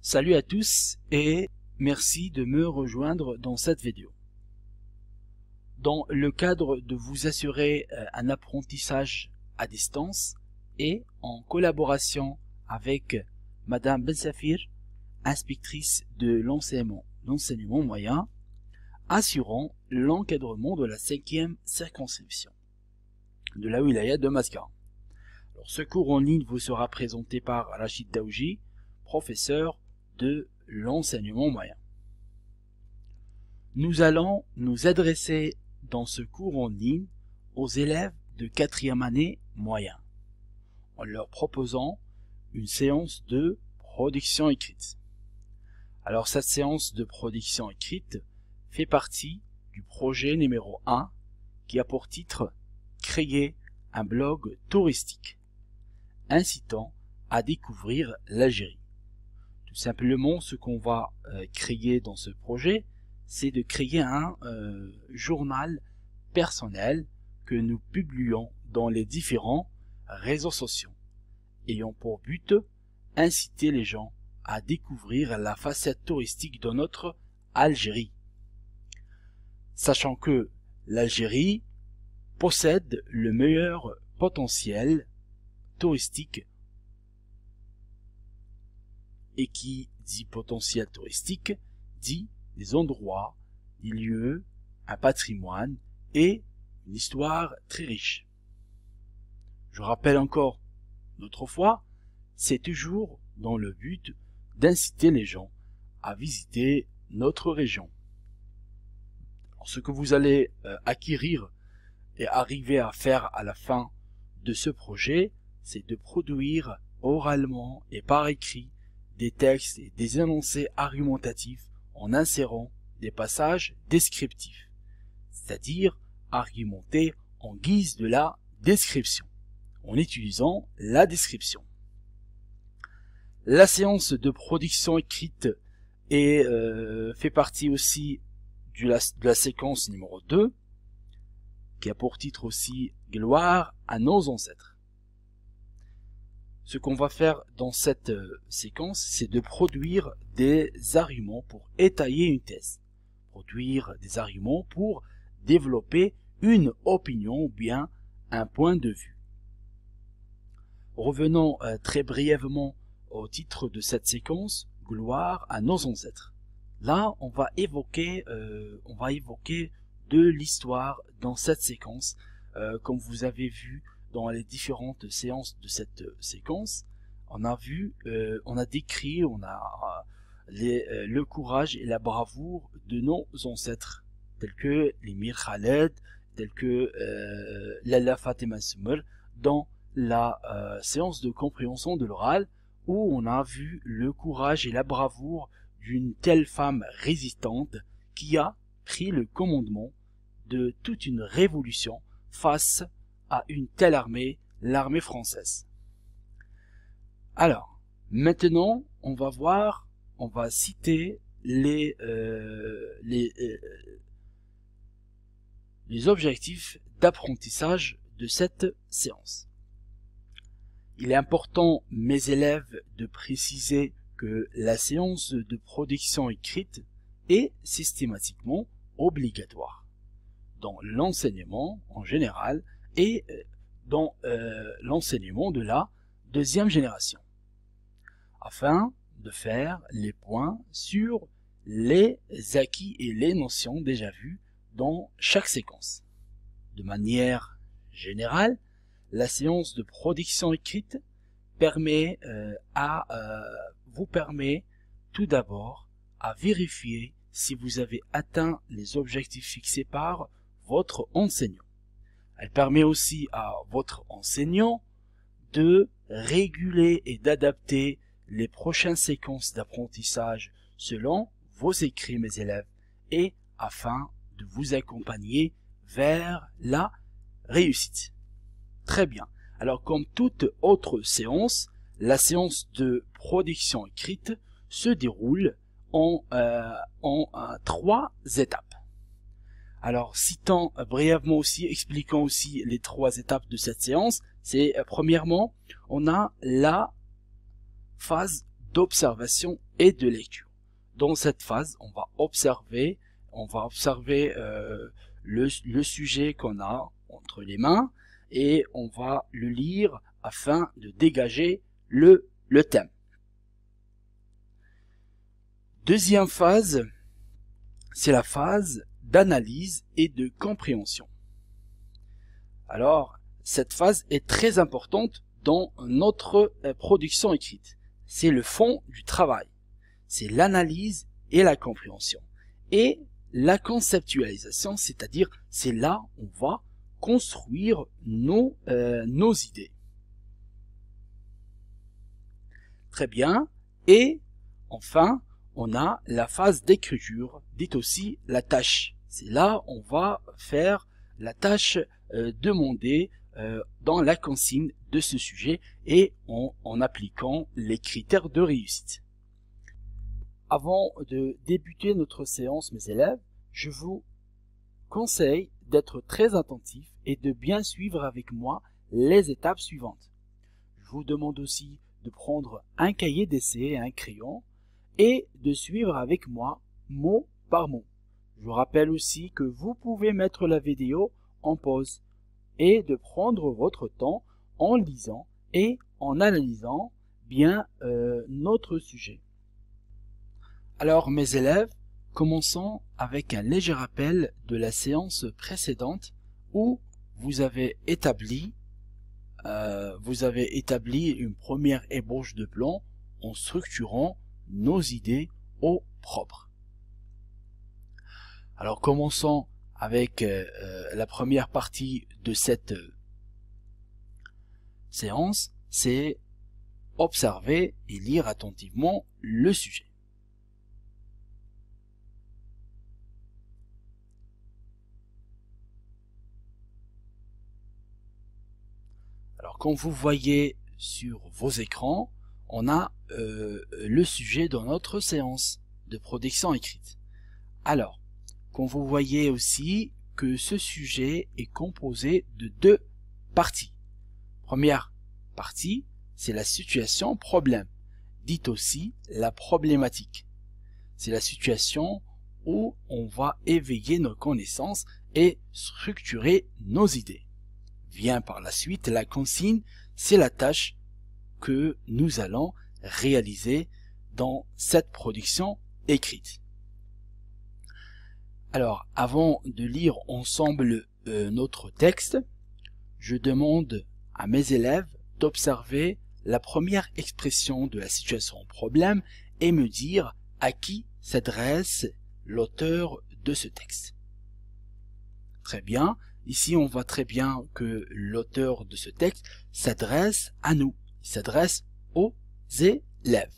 Salut à tous et merci de me rejoindre dans cette vidéo. Dans le cadre de vous assurer euh, un apprentissage à distance et en collaboration avec Madame Bensafir, inspectrice de l'enseignement, l'enseignement moyen, assurant l'encadrement de la cinquième circonscription de la wilaya de Mascara. Alors, ce cours en ligne vous sera présenté par Rachid Daouji, professeur de l'enseignement moyen. Nous allons nous adresser dans ce cours en ligne aux élèves de quatrième année moyen, en leur proposant une séance de production écrite. Alors cette séance de production écrite fait partie du projet numéro 1 qui a pour titre Créer un blog touristique, incitant à découvrir l'Algérie. Simplement, ce qu'on va euh, créer dans ce projet, c'est de créer un euh, journal personnel que nous publions dans les différents réseaux sociaux, ayant pour but inciter les gens à découvrir la facette touristique de notre Algérie. Sachant que l'Algérie possède le meilleur potentiel touristique et qui dit potentiel touristique dit des endroits, des lieux, un patrimoine et une histoire très riche. Je rappelle encore, notre fois, c'est toujours dans le but d'inciter les gens à visiter notre région. ce que vous allez euh, acquérir et arriver à faire à la fin de ce projet, c'est de produire oralement et par écrit des textes et des énoncés argumentatifs en insérant des passages descriptifs, c'est-à-dire argumenter en guise de la description, en utilisant la description. La séance de production écrite est, euh, fait partie aussi de la séquence numéro 2, qui a pour titre aussi Gloire à nos ancêtres. Ce qu'on va faire dans cette euh, séquence, c'est de produire des arguments pour étayer une thèse, produire des arguments pour développer une opinion ou bien un point de vue. Revenons euh, très brièvement au titre de cette séquence, Gloire à nos ancêtres. Là, on va évoquer, euh, on va évoquer de l'histoire dans cette séquence, comme vous avez vu dans les différentes séances de cette euh, séquence, on a vu, euh, on a décrit, on a euh, les, le courage et la bravoure de nos ancêtres, tels que l'émir Khaled, tels que euh, Lala Fatima Summer, dans la séance de compréhension de l'oral, où on a vu le courage et la bravoure d'une telle femme résistante qui a pris le commandement de toute une révolution face à une telle armée, l'armée française. Alors, maintenant, on va voir, on va citer les, euh, euh, les objectifs d'apprentissage de cette séance. Il est important, mes élèves, de préciser que la séance de production écrite est systématiquement obligatoire dans l'enseignement en général et euh, dans euh, l'enseignement de la deuxième génération, afin de faire les points sur les acquis et les notions déjà vues dans chaque séquence. De manière générale, la séance de production écrite euh, vous permet tout d'abord à vérifier si vous avez atteint les objectifs fixés par votre enseignant. Elle permet aussi à votre enseignant de réguler et d'adapter les prochaines séquences d'apprentissage selon vos écrits, mes élèves, et afin de vous accompagner vers la réussite. Très bien. Alors, comme toute autre séance, la séance de production écrite se déroule en, euh, en euh, trois étapes. Alors, citant euh, brièvement aussi, expliquant aussi les trois étapes de cette séance, c'est euh, premièrement, on a la phase d'observation et de lecture. Dans cette phase, on va observer, on va observer euh, le, le sujet qu'on a entre les mains et on va le lire afin de dégager le, le thème. Deuxième phase, c'est la phase d'analyse et de compréhension. Alors, cette phase est très importante dans notre euh, production écrite. C'est le fond du travail. C'est l'analyse et la compréhension. Et la conceptualisation, c'est-à-dire c'est là où on va construire nos, euh, nos idées. Très bien. Et enfin, on a la phase d'écriture, dite aussi la tâche. C'est là on va faire la tâche euh, demandée euh, dans la consigne de ce sujet et en, en appliquant les critères de réussite. Avant de débuter notre séance, mes élèves, je vous conseille d'être très attentif et de bien suivre avec moi les étapes suivantes. Je vous demande aussi de prendre un cahier d'essai et un crayon et de suivre avec moi mot par mot. Je vous rappelle aussi que vous pouvez mettre la vidéo en pause et de prendre votre temps en lisant et en analysant bien euh, notre sujet. Alors mes élèves, commençons avec un léger rappel de la séance précédente où vous avez établi euh, vous avez établi une première ébauche de plan en structurant nos idées au propre. Alors commençons avec euh, euh, la première partie de cette séance, c'est observer et lire attentivement le sujet. Alors comme vous voyez sur vos écrans, on a euh, le sujet dans notre séance de production écrite. Alors, vous voyez aussi que ce sujet est composé de deux parties. Première partie, c'est la situation problème, dite aussi la problématique. C'est la situation où on va éveiller nos connaissances et structurer nos idées. Vient par la suite la consigne, c'est la tâche que nous allons réaliser dans cette production écrite. Alors, avant de lire ensemble euh, notre texte, je demande à mes élèves d'observer la première expression de la situation problème et me dire à qui s'adresse l'auteur de ce texte. Très bien. Ici, on voit très bien que l'auteur de ce texte s'adresse à nous. Il s'adresse aux élèves.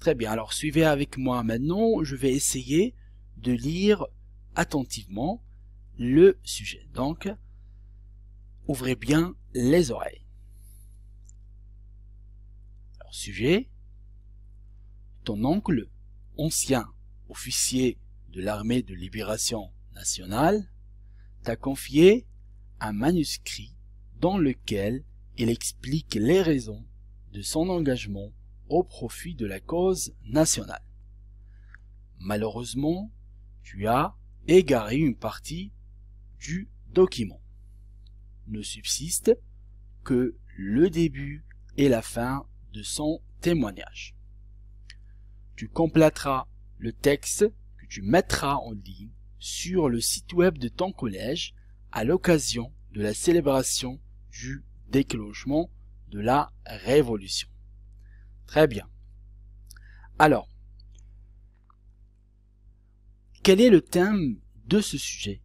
Très bien. Alors, suivez avec moi maintenant. Je vais essayer de lire attentivement le sujet. Donc, ouvrez bien les oreilles. Alors, sujet. Ton oncle, ancien officier de l'armée de libération nationale, t'a confié un manuscrit dans lequel il explique les raisons de son engagement au profit de la cause nationale. Malheureusement, tu as égaré une partie du document. Ne subsiste que le début et la fin de son témoignage. Tu compléteras le texte que tu mettras en ligne sur le site web de ton collège à l'occasion de la célébration du déclenchement de la révolution. Très bien. Alors, quel est le thème de ce sujet?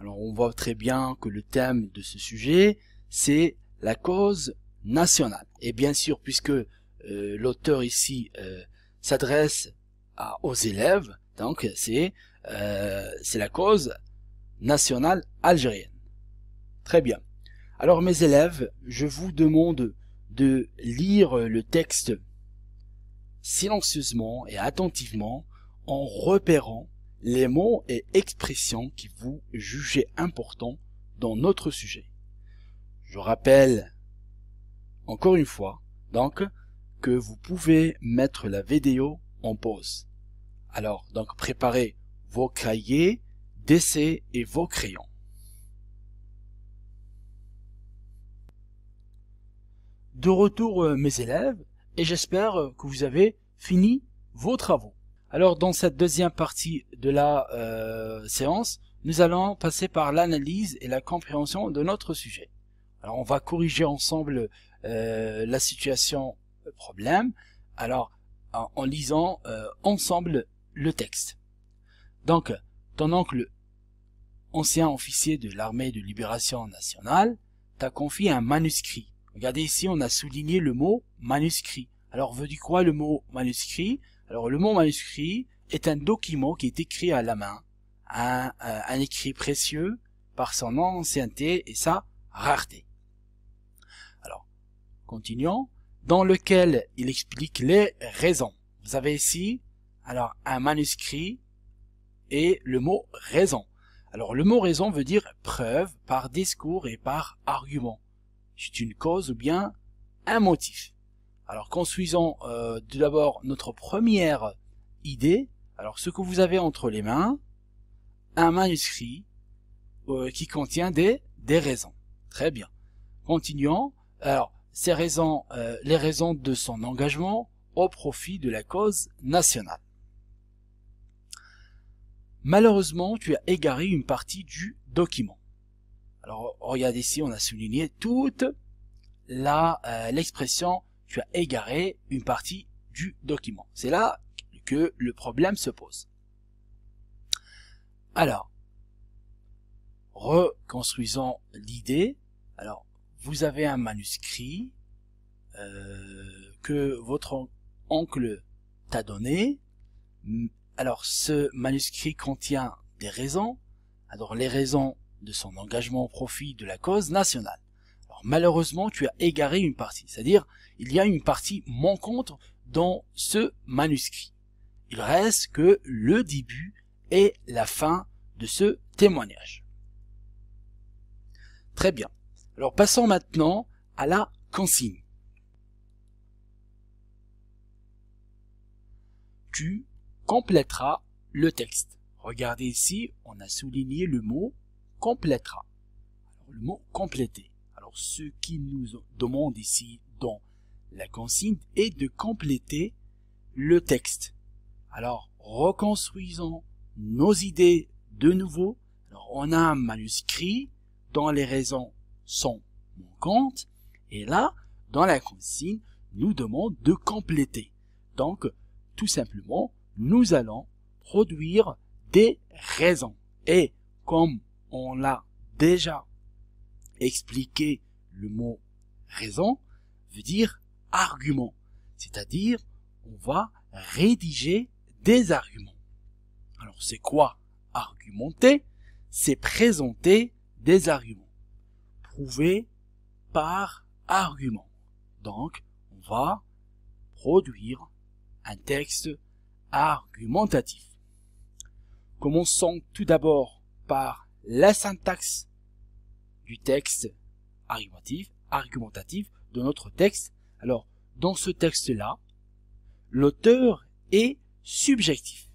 Alors, on voit très bien que le thème de ce sujet, c'est la cause nationale. Et bien sûr, puisque euh, l'auteur ici euh, s'adresse aux élèves, donc euh, c'est la cause nationale algérienne. Très bien. Alors mes élèves, je vous demande de lire le texte silencieusement et attentivement en repérant les mots et expressions qui vous jugez importants dans notre sujet. Je rappelle encore une fois, donc, que vous pouvez mettre la vidéo en pause. Alors, donc préparez vos cahiers d'essai et vos crayons. De retour euh, mes élèves, et j'espère que vous avez fini vos travaux. Alors dans cette deuxième partie de la euh, séance, nous allons passer par l'analyse et la compréhension de notre sujet. Alors on va corriger ensemble la situation problème, alors en, lisant ensemble le texte. Donc, ton oncle, ancien officier de l'armée de libération nationale, t'a confié un manuscrit. Regardez ici, on a souligné le mot manuscrit. Alors, veut dire quoi le mot manuscrit? Alors, le mot manuscrit est un document qui est écrit à la main, un, un écrit précieux par son ancienneté et sa rareté. Alors, continuons, dans lequel il explique les raisons. Vous avez ici, alors, un manuscrit et le mot raison. Alors le mot raison veut dire preuve par discours et par argument. C'est une cause ou bien un motif. Alors construisons euh, d'abord notre première idée. Alors ce que vous avez entre les mains, un manuscrit euh, qui contient des, des raisons. Très bien. Continuons. Alors ces raisons, euh, les raisons de son engagement au profit de la cause nationale. Malheureusement, tu as égaré une partie du document. Alors, regardez ici, on a souligné toute la euh, l'expression tu as égaré une partie du document. C'est là que le problème se pose. Alors, reconstruisons l'idée. Alors, vous avez un manuscrit euh, que votre oncle t'a donné, alors ce manuscrit contient des raisons, alors les raisons de son engagement au profit de la cause nationale. Malheureusement tu as égaré une partie, c'est-à-dire il y a une partie manquante dans ce manuscrit. Il reste que le début et la fin de ce témoignage. Très bien. Alors passons maintenant à la consigne. Tu complétera le texte. Regardez ici, on a souligné le mot complétera. Le mot compléter. Ce qui nous demande ici dans la consigne est de compléter le texte. Alors, reconstruisons nos idées de nouveau. Alors, on a un manuscrit dont les raisons sont manquantes. Et là, dans la consigne, nous demande de compléter. Donc, tout simplement, nous allons produire des raisons. Et comme on l'a déjà expliqué, le mot raison veut dire argument. C'est-à-dire, on va rédiger des arguments. Alors, c'est quoi argumenter? C'est présenter des arguments. Prouver par argument. Donc, on va produire un texte argumentatif. Commençons tout d'abord par la syntaxe du texte argumentatif, argumentatif de notre texte. Alors, dans ce texte-là, l'auteur est subjectif.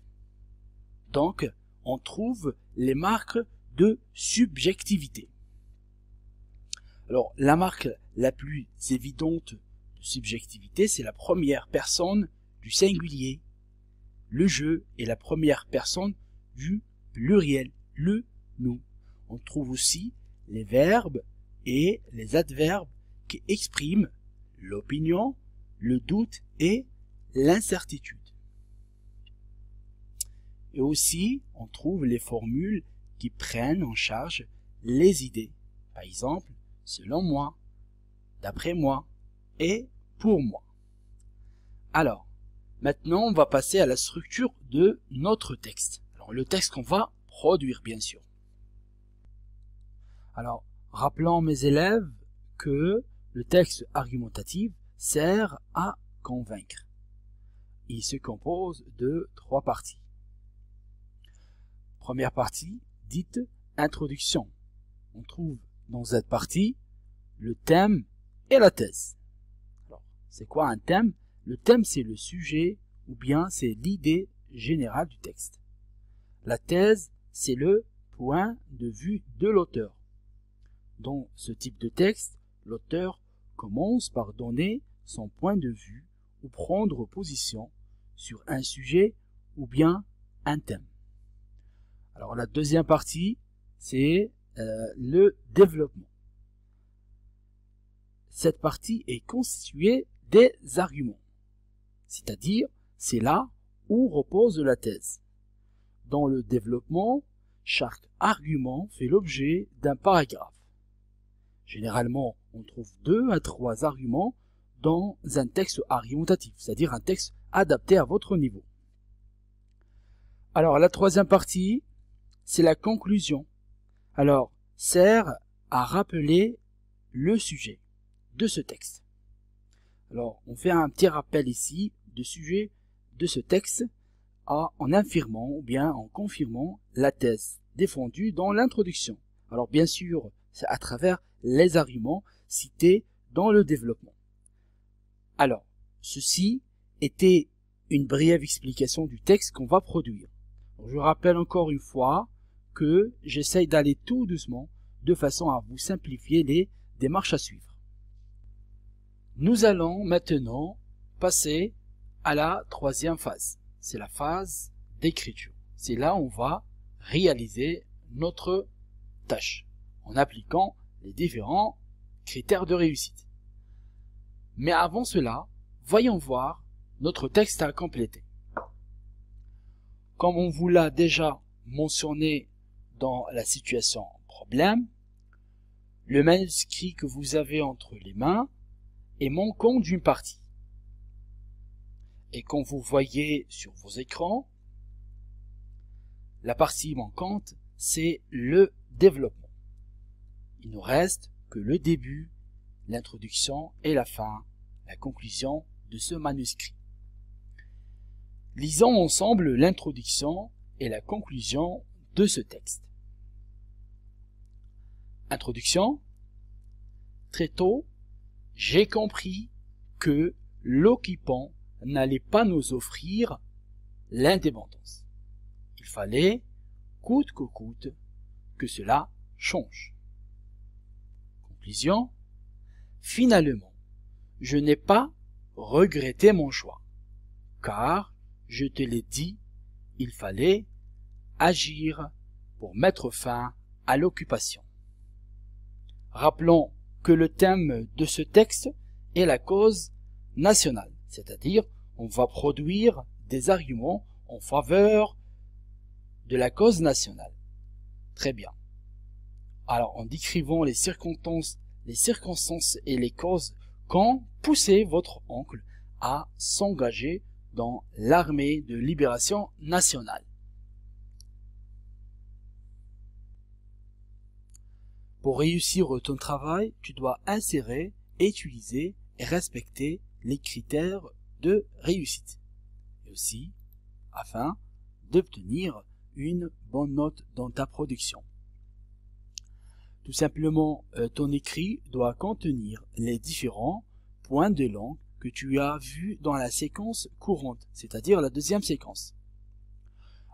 Donc, on trouve les marques de subjectivité. Alors, la marque la plus évidente de subjectivité, c'est la première personne du singulier le jeu est la première personne du pluriel, le nous. On trouve aussi les verbes et les adverbes qui expriment l'opinion, le doute et l'incertitude. Et aussi, on trouve les formules qui prennent en charge les idées. Par exemple, selon moi, d'après moi et pour moi. Alors, Maintenant, on va passer à la structure de notre texte. Alors, le texte qu'on va produire, bien sûr. Alors, rappelons mes élèves que le texte argumentatif sert à convaincre. Il se compose de trois parties. Première partie, dite introduction. On trouve dans cette partie le thème et la thèse. Alors, c'est quoi un thème? Le thème, c'est le sujet ou bien c'est l'idée générale du texte. La thèse, c'est le point de vue de l'auteur. Dans ce type de texte, l'auteur commence par donner son point de vue ou prendre position sur un sujet ou bien un thème. Alors la deuxième partie, c'est euh, le développement. Cette partie est constituée des arguments, c'est-à-dire c'est là où repose la thèse. Dans le développement, chaque argument fait l'objet d'un paragraphe. Généralement, on trouve deux à trois arguments dans un texte argumentatif, c'est-à-dire un texte adapté à votre niveau. Alors, la troisième partie, c'est la conclusion. Alors, sert à rappeler le sujet de ce texte. Alors, on fait un petit rappel ici du sujet de ce texte en affirmant ou bien en confirmant la thèse défendue dans l'introduction. Alors, bien sûr, c'est à travers les arguments cités dans le développement. Alors, ceci était une brève explication du texte qu'on va produire. je rappelle encore une fois que j'essaye d'aller tout doucement de façon à vous simplifier les démarches à suivre. Nous allons maintenant passer à la troisième phase. C'est la phase d'écriture. C'est là où on va réaliser notre tâche en appliquant les différents critères de réussite. Mais avant cela, voyons voir notre texte à compléter. Comme on vous l'a déjà mentionné dans la situation problème, le manuscrit que vous avez entre les mains est manquant d'une partie. Et quand vous voyez sur vos écrans, la partie manquante, c'est le développement. Il nous reste que le début, l'introduction et la fin, la conclusion de ce manuscrit. Lisons ensemble l'introduction et la conclusion de ce texte. Introduction. Très tôt, j'ai compris que l'occupant n'allait pas nous offrir l'indépendance. Il fallait, coûte que coûte, que cela change. Finalement, je n'ai pas regretté mon choix, car, je te l'ai dit, il fallait agir pour mettre fin à l'occupation. Rappelons que le thème de ce texte est la cause nationale, c'est-à-dire on va produire des arguments en faveur de la cause nationale. Très bien. Alors en décrivant les circonstances, et les causes quand poussez votre oncle à s'engager dans l'armée de libération nationale. Pour réussir ton travail, tu dois insérer, utiliser et respecter les critères de réussite. Et aussi, afin d'obtenir une bonne note dans ta production. Tout simplement, euh, ton écrit doit contenir les différents points de langue que tu as vus dans la séquence courante, c'est-à-dire la deuxième séquence.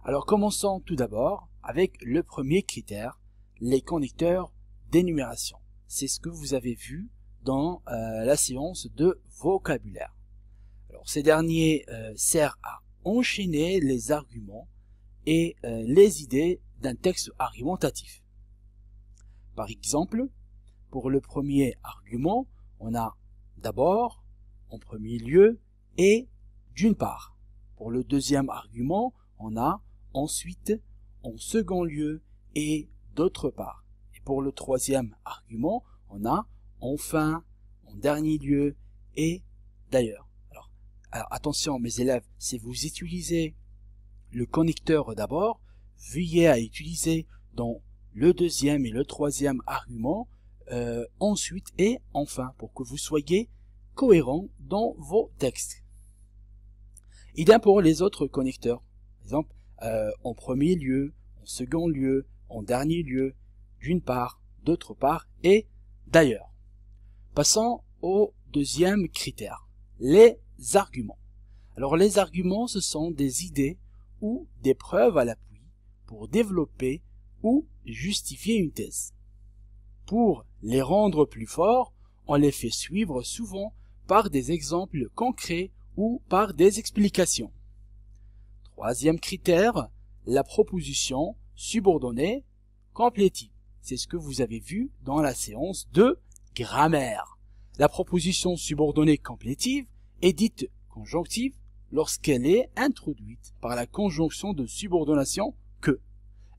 Alors commençons tout d'abord avec le premier critère, les connecteurs d'énumération. C'est ce que vous avez vu dans euh, la séance de vocabulaire. Alors, ces derniers euh, servent à enchaîner les arguments et euh, les idées d'un texte argumentatif. Par exemple, pour le premier argument, on a d'abord, en premier lieu, et d'une part. Pour le deuxième argument, on a ensuite, en second lieu, et d'autre part pour le troisième argument, on a enfin, en dernier lieu et d'ailleurs. Alors, attention mes élèves, si vous utilisez le connecteur d'abord, veuillez à utiliser dans le deuxième et le troisième argument euh, ensuite et enfin pour que vous soyez cohérent dans vos textes. Idem pour les autres connecteurs. Par exemple, euh, en premier lieu, en second lieu, en dernier lieu, d'une part, d'autre part et d'ailleurs. Passons au deuxième critère, les arguments. Alors les arguments, ce sont des idées ou des preuves à l'appui pour développer ou justifier une thèse. Pour les rendre plus forts, on les fait suivre souvent par des exemples concrets ou par des explications. Troisième critère, la proposition subordonnée complétive. C'est ce que vous avez vu dans la séance de grammaire. La proposition subordonnée complétive est dite conjonctive lorsqu'elle est introduite par la conjonction de subordination que.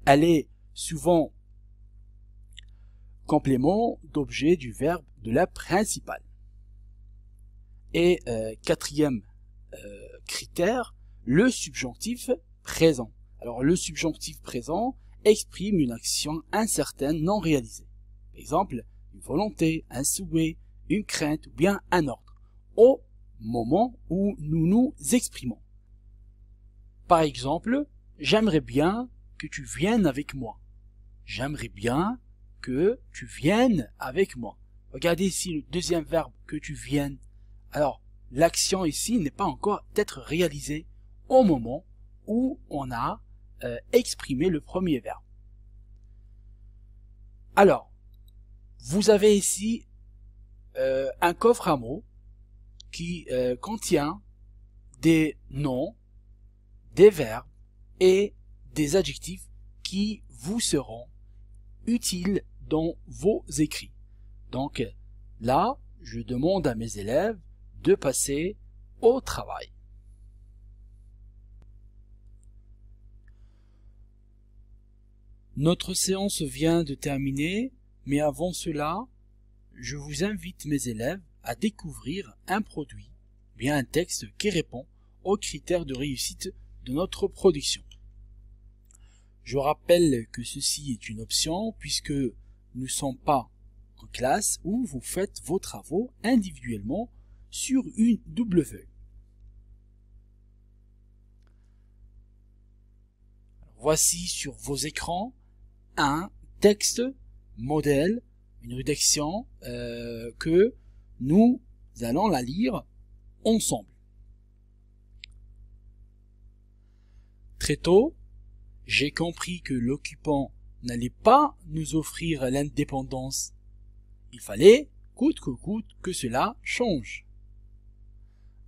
Elle est souvent complément d'objet du verbe de la principale. Et euh, quatrième euh, critère, le subjonctif présent. Alors le subjonctif présent exprime une action incertaine non réalisée. Par exemple, une volonté, un souhait, une crainte ou bien un ordre. Au moment où nous nous exprimons. Par exemple, j'aimerais bien que tu viennes avec moi. J'aimerais bien que tu viennes avec moi. Regardez ici le deuxième verbe que tu viennes. Alors, l'action ici n'est pas encore être réalisée au moment où on a euh, exprimé le premier verbe. Alors, vous avez ici euh, un coffre à mots qui euh, contient des noms, des verbes et des adjectifs qui vous seront utiles dans vos écrits. Donc là, je demande à mes élèves de passer au travail. Notre séance vient de terminer, mais avant cela, je vous invite mes élèves à découvrir un produit, bien un texte qui répond aux critères de réussite de notre production. Je rappelle que ceci est une option puisque nous ne sommes pas en classe où vous faites vos travaux individuellement sur une double feuille. Voici sur vos écrans un texte modèle, une rédaction euh, que nous allons la lire ensemble. Très tôt, j'ai compris que l'occupant n'allait pas nous offrir l'indépendance. Il fallait, coûte que coûte, que cela change.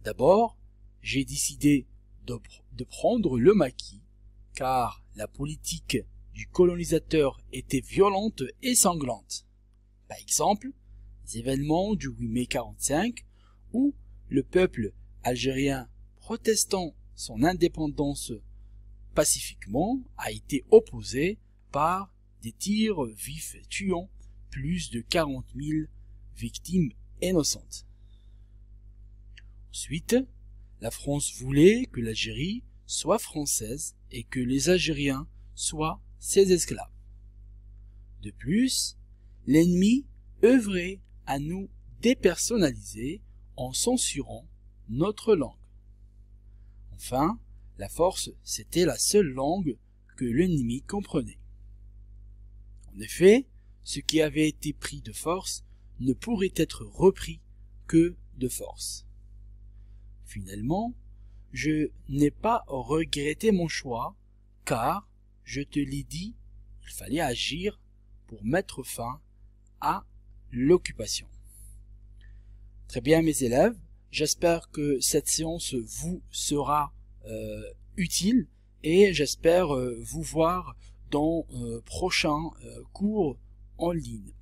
D'abord, j'ai décidé de, prendre le maquis, car la politique du colonisateur était violente et sanglante. Par exemple, événements du 8 mai 45 où le peuple algérien protestant son indépendance pacifiquement a été opposé par des tirs vifs tuant plus de 40 000 victimes innocentes. Ensuite, la France voulait que l'Algérie soit française et que les Algériens soient ses esclaves. De plus, l'ennemi œuvrait à nous dépersonnaliser en censurant notre langue. Enfin, la force, c'était la seule langue que l'ennemi comprenait. En effet, ce qui avait été pris de force ne pourrait être repris que de force. Finalement, je n'ai pas regretté mon choix, car, je te l'ai dit, il fallait agir pour mettre fin à l'occupation. Très bien mes élèves, j'espère que cette séance vous sera utile et j'espère euh, vous voir dans euh, prochains cours en ligne.